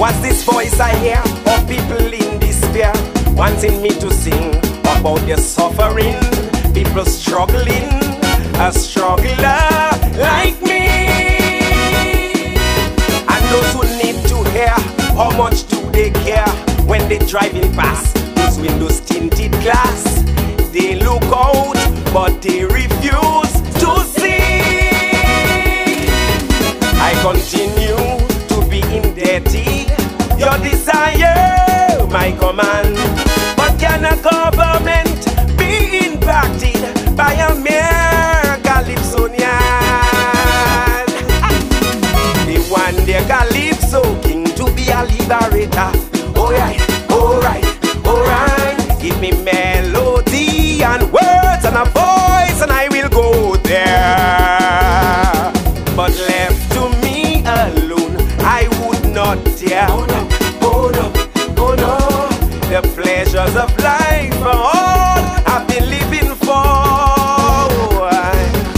What's this voice I hear of people in despair, wanting me to sing about their suffering? People struggling, a struggler like me. And those who need to hear, how much do they care when they driving past those windows tinted glass? They look out, but they refuse my command. But can a government The pleasures of life are all I've been living for.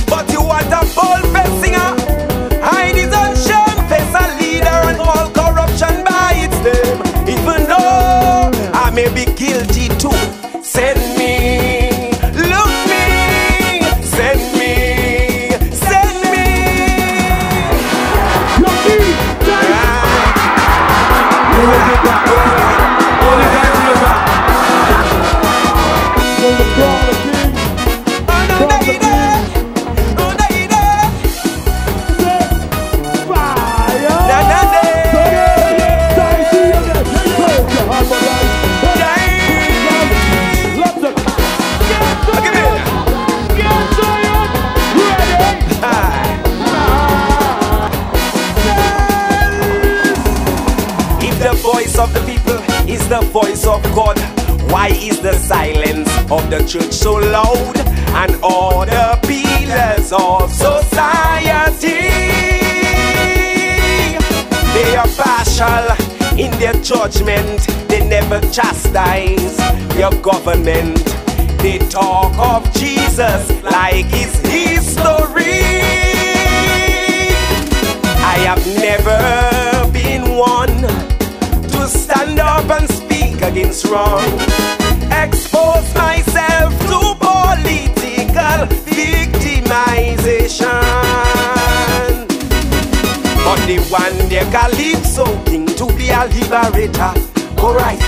But you want a bold-faced singer? Hide his own shame, face a leader and all corruption by its name. Even though I may be of the people is the voice of God, why is the silence of the church so loud and all the pillars of society? They are partial in their judgment, they never chastise your government. They talk of Jesus like it's against wrong. Expose myself to political victimization. But they want their calypso king to be a liberator. Alright,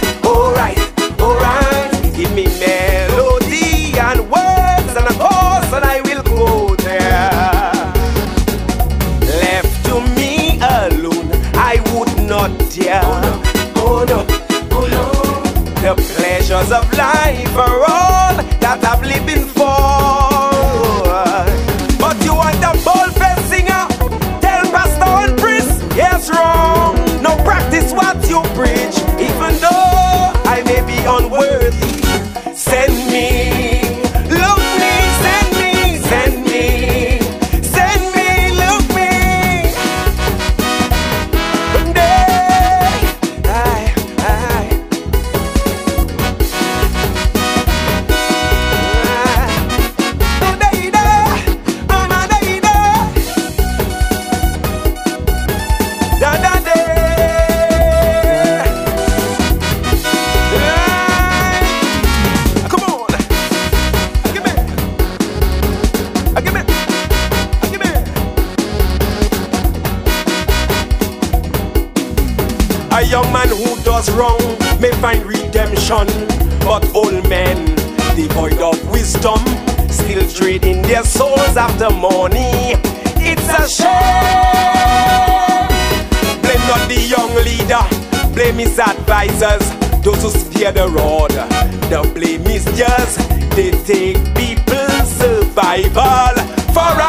pleasures of life are all that I'm living for. But you want a bold-faced singer? Tell pastor and priest, yes, wrong. No practice what you preach, even though I may be unworthy. A young man who does wrong may find redemption, but old men, devoid of wisdom, still trading their souls after money. It's a shame. Blame not the young leader, blame his advisors, those who steer the rod. The blame is just they take people's survival for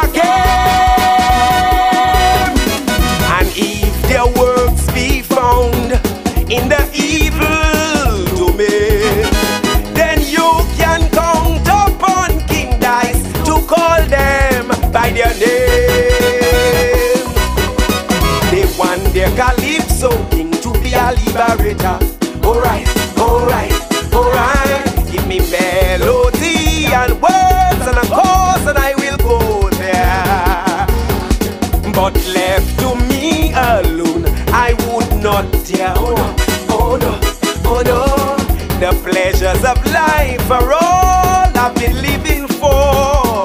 pleasures of life are all I've been living for.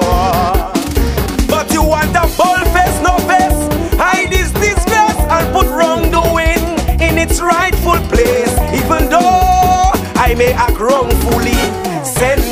But you want a bold face, no face. Hide this disgrace and put wrongdoing in its rightful place. Even though I may act wrongfully, send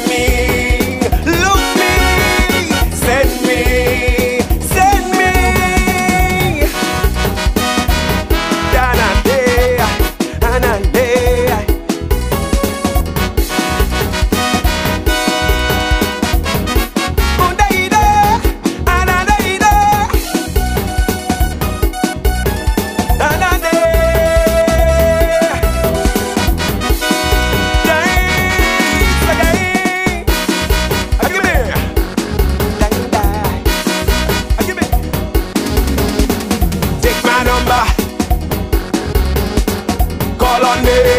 Take